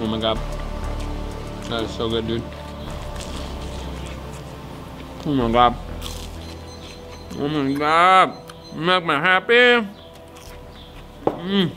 Oh my god. That is so good, dude. Oh my god. Oh my god. Make me happy. Mmm.